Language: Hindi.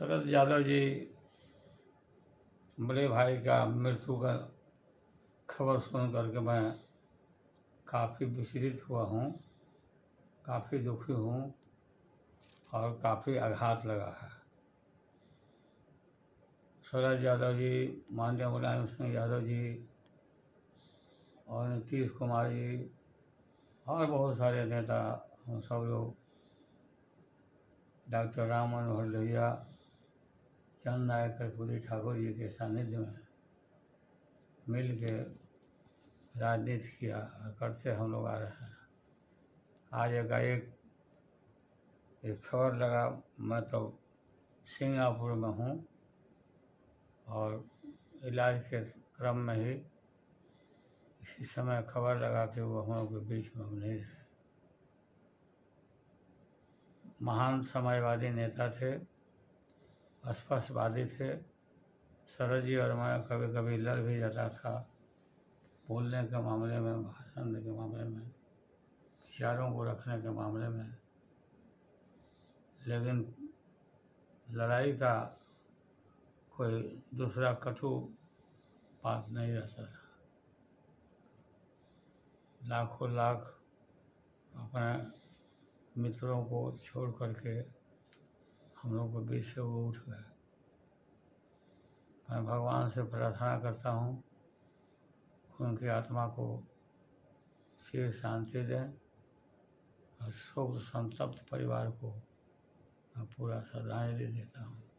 शरद यादव जी, बड़े भाई का मृत्यु का खबर सुन करके मैं काफ़ी विचलित हुआ हूँ, काफ़ी दुखी हूँ और काफ़ी आघात लगा है। शरद यादव जी, माननीय मुलायम सिंह यादव जी और नीतीश कुमार जी और बहुत सारे नेता, हम सब लोग, डॉक्टर राम मनोहर लोहिया चंद नायक कर्पूरी ठाकुर जी के सानिध्य में मिल के राजनीति किया और करते हम लोग आ रहे हैं। आज एकाएक एक खबर लगा, मैं तो सिंगापुर में हूँ और इलाज के क्रम में ही इसी समय खबर लगा कि वो हम लोग के बीच में हम नहीं रहे। महान समाजवादी नेता थे। स्पष्टवादी थे। शरद जी और मैं कभी कभी लड़ भी जाता था। बोलने के मामले में, भाषण के मामले में विचारों को रखने के मामले में। लेकिन लड़ाई का कोई दूसरा कटु बात नहीं रहता था। लाखों लाख अपने मित्रों को छोड़ करके हम लोग के बीच से वो उठ गए। मैं भगवान से प्रार्थना करता हूँ उनकी आत्मा को चीर शांति दें और शोक संतप्त परिवार को मैं पूरा श्रद्धांजलि देता हूँ।